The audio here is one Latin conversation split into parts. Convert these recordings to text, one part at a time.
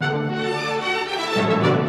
Música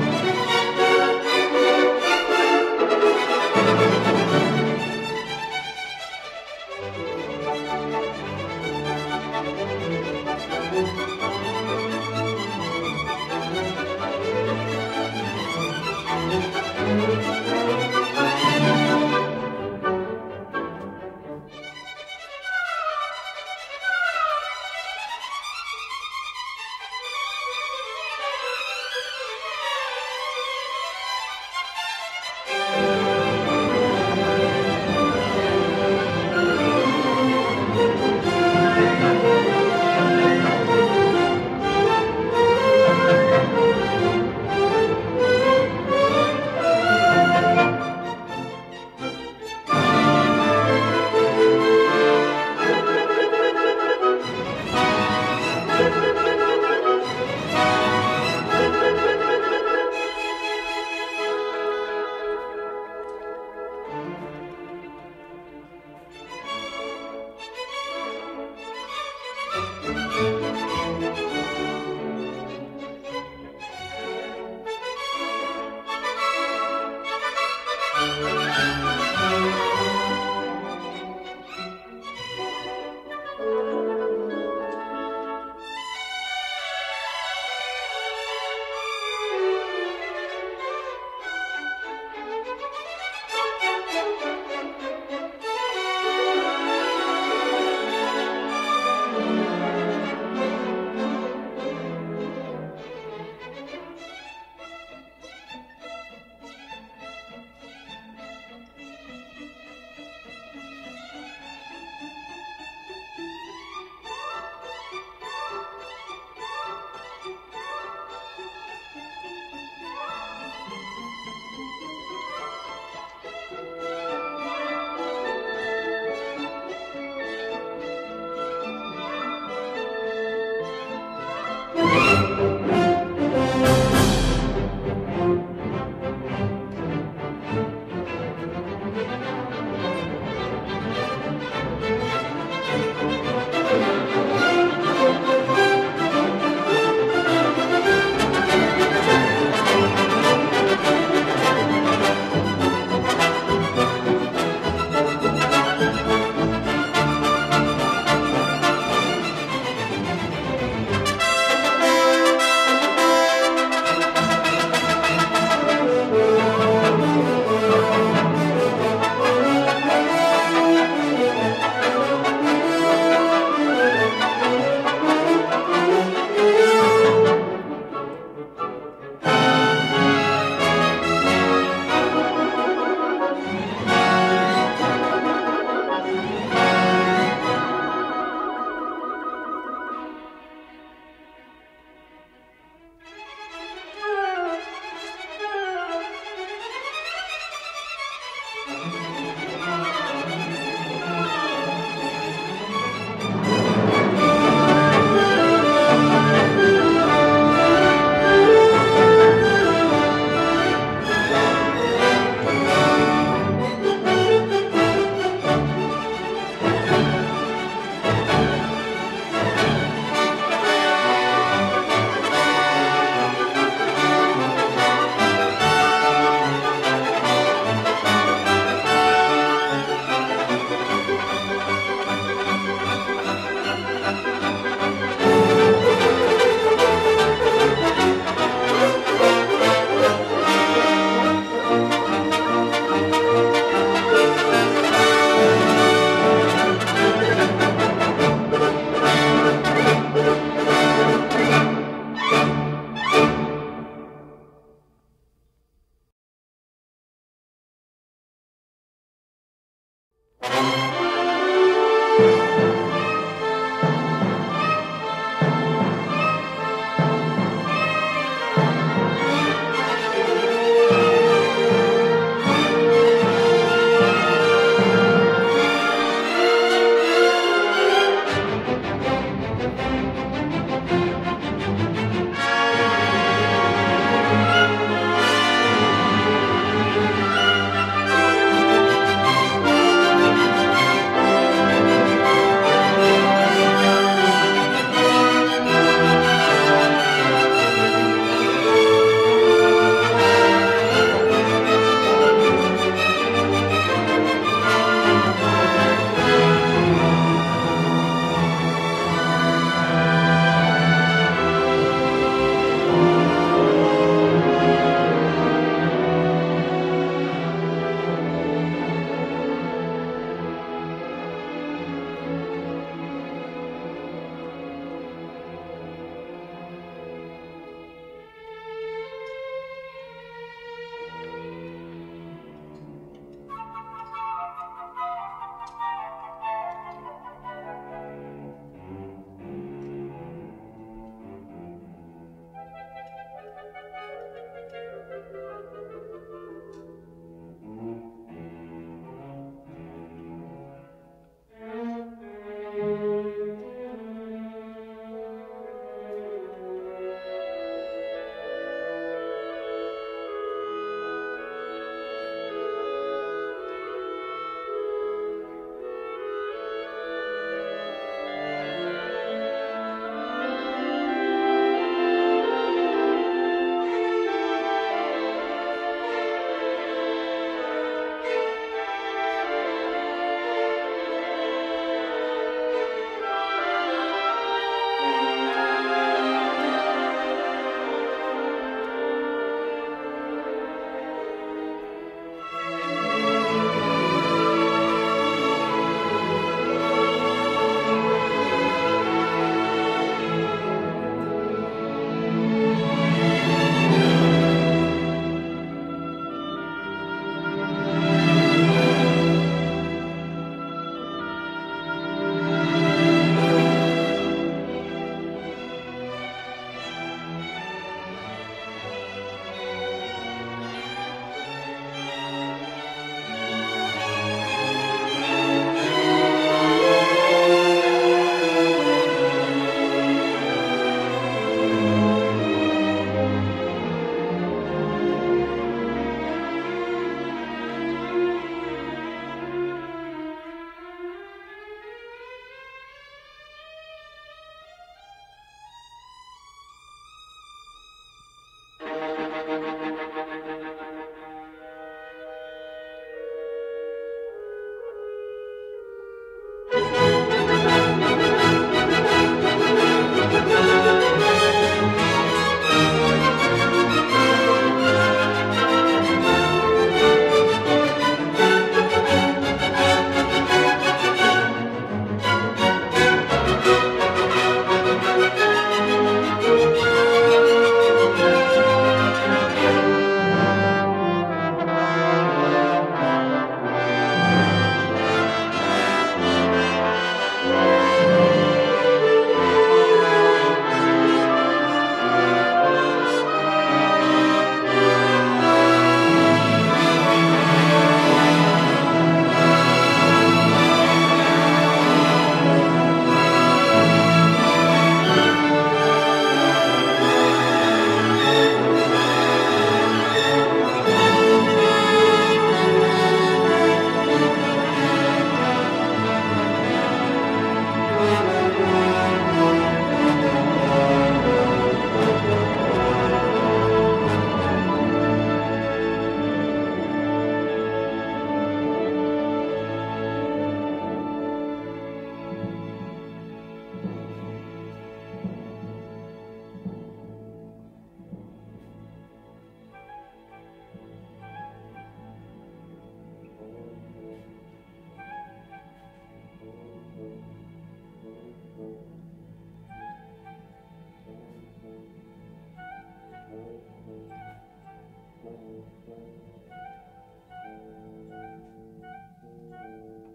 Thank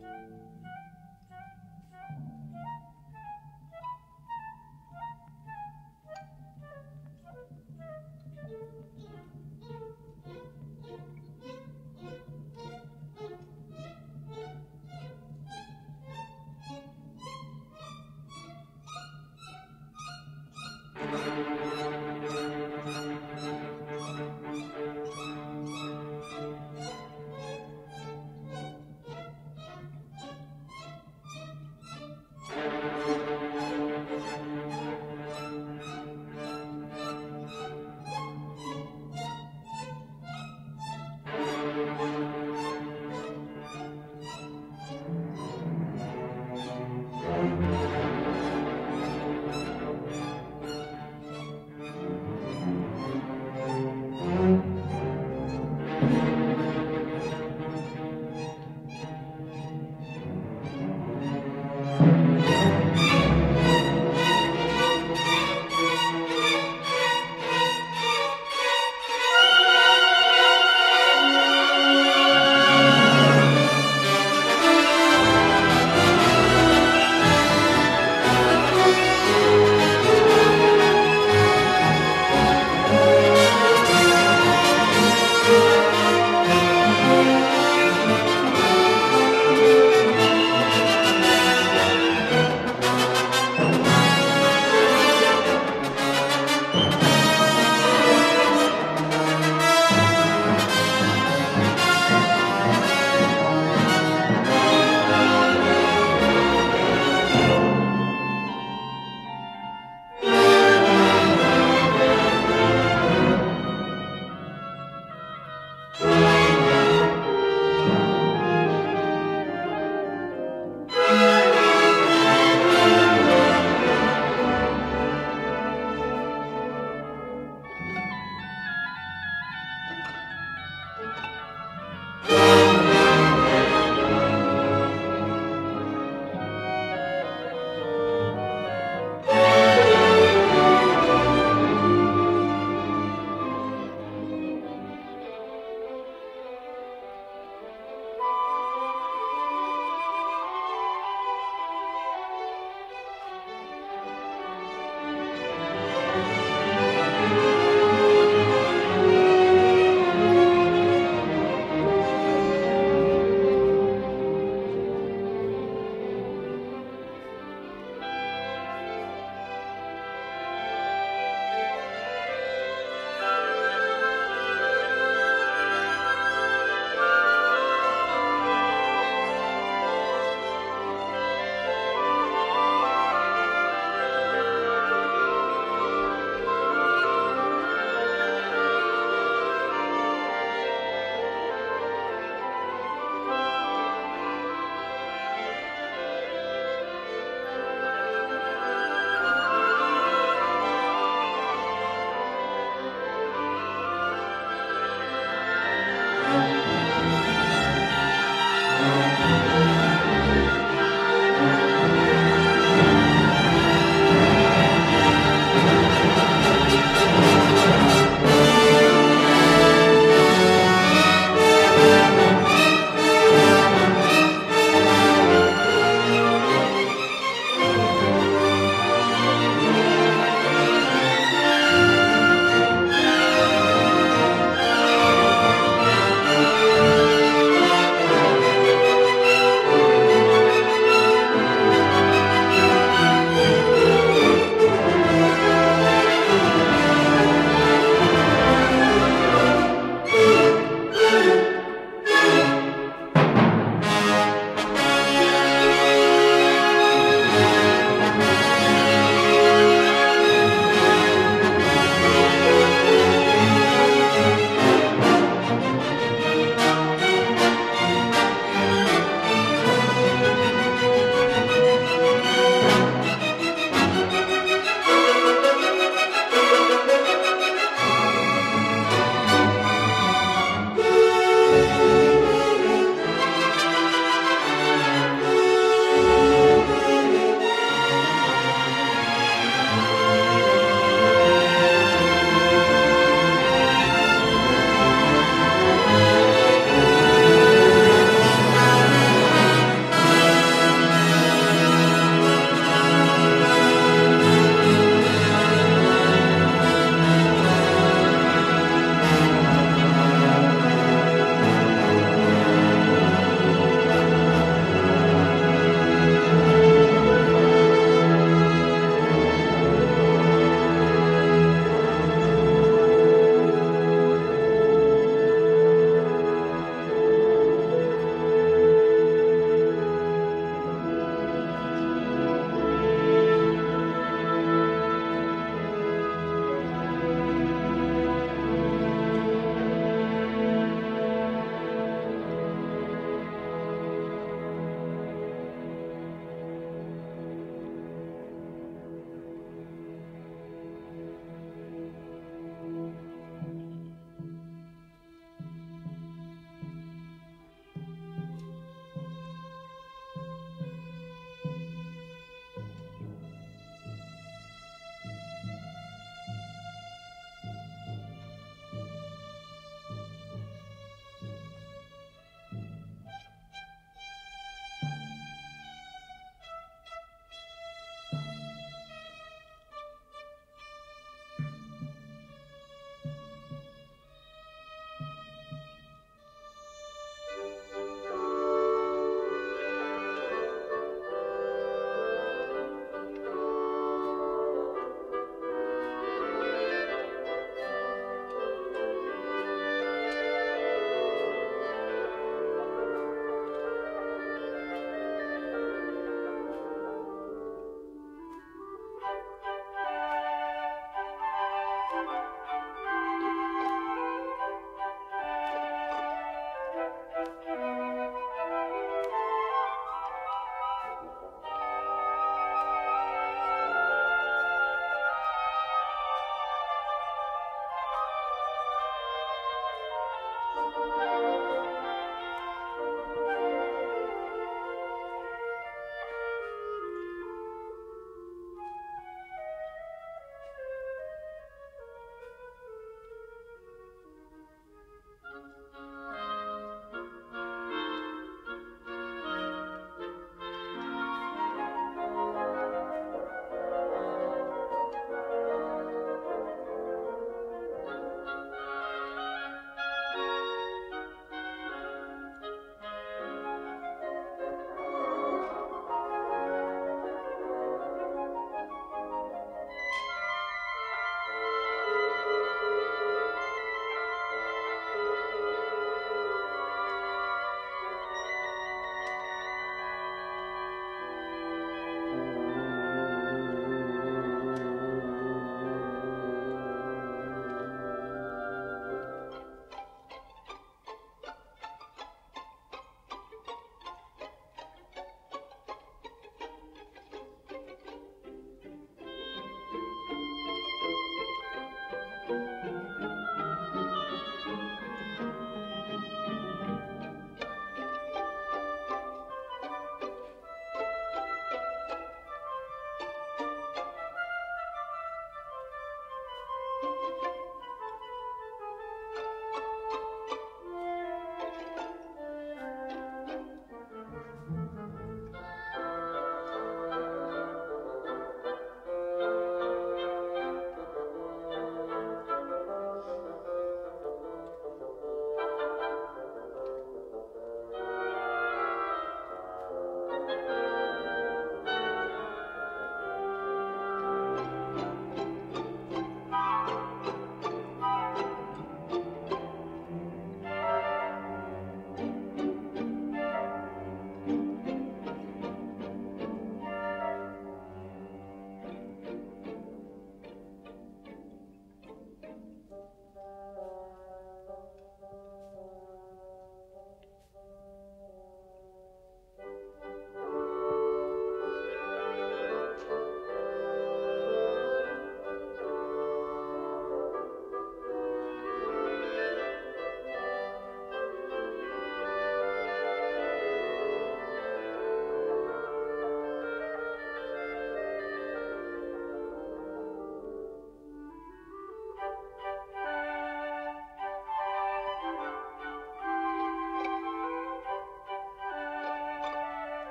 you.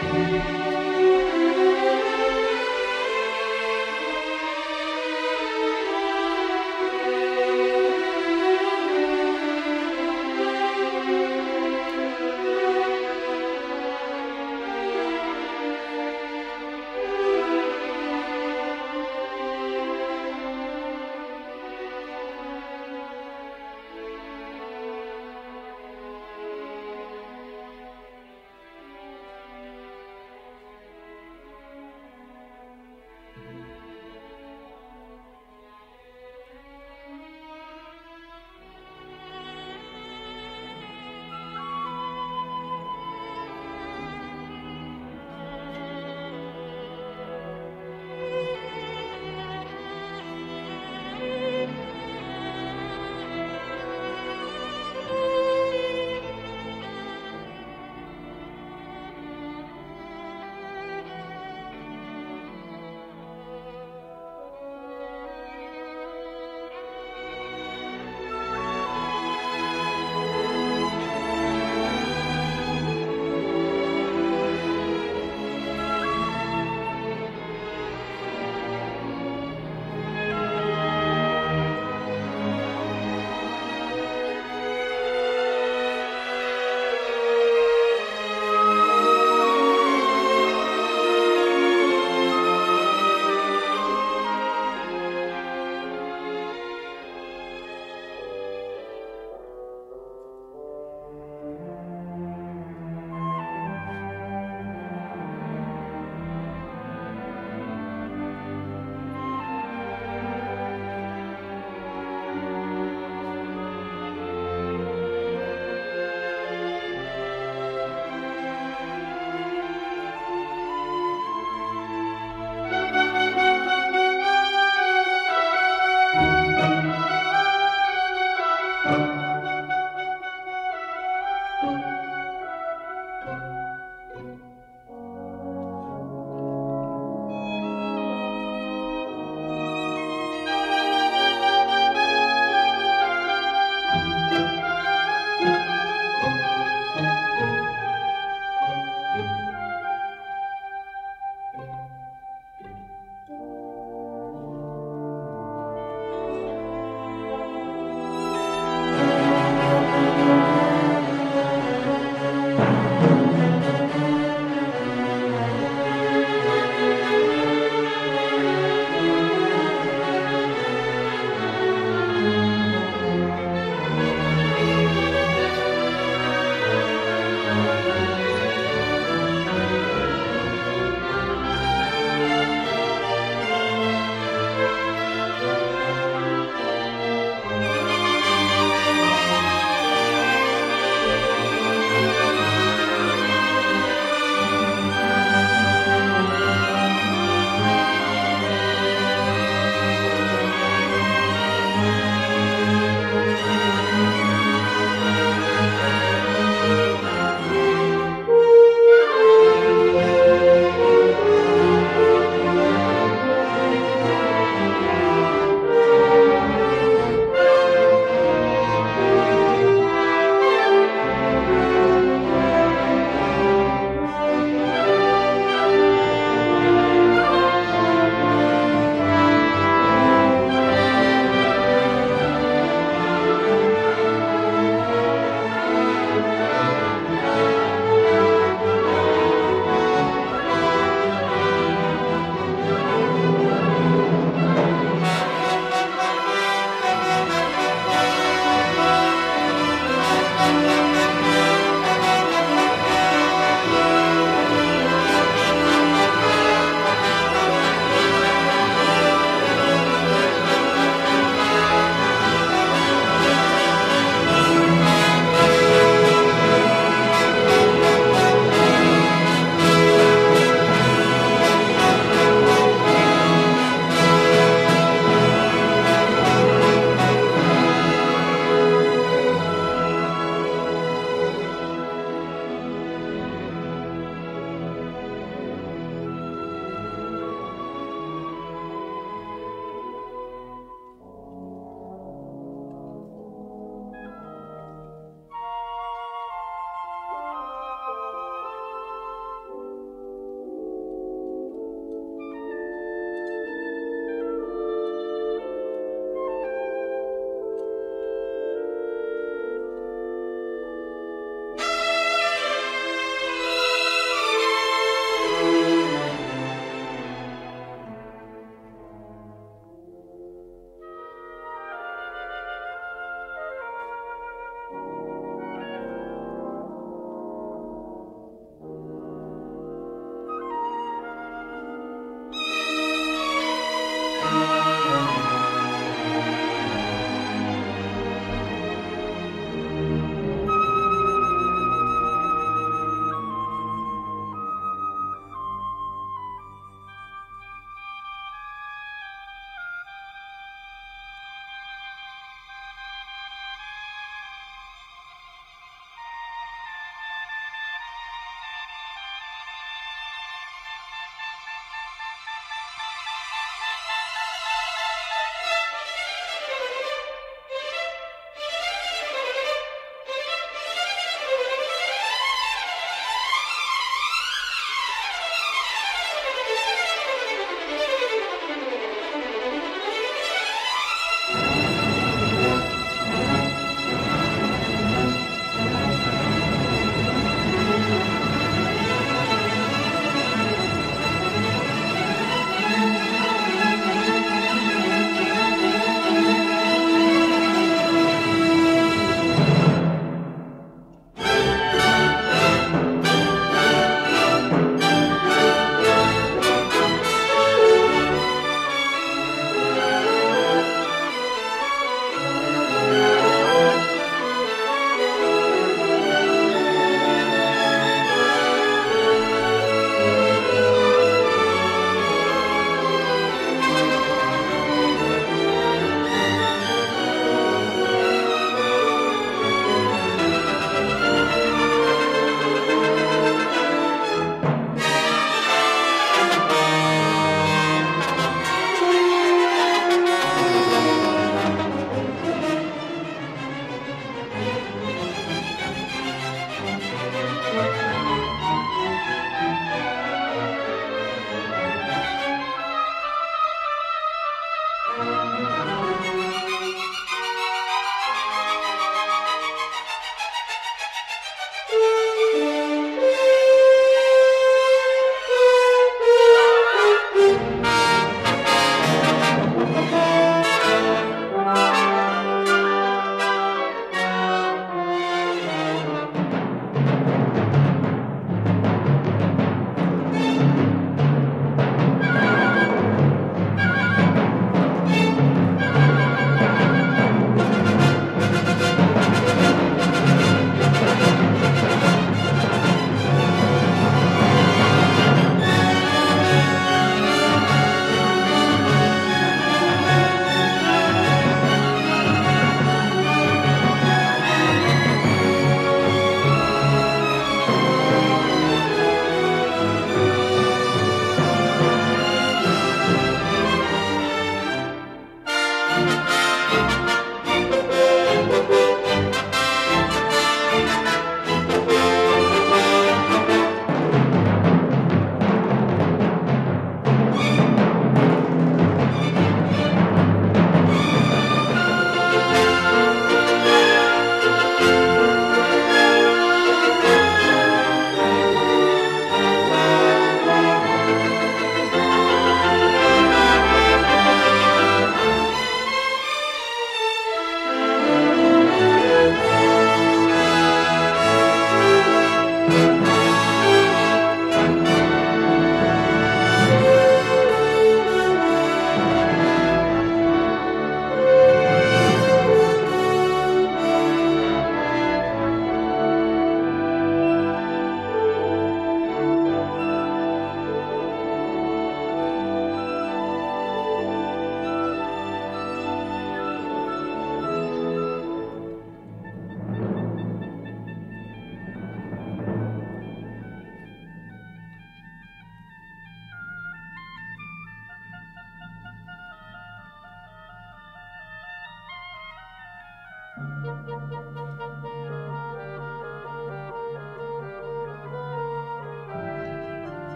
Música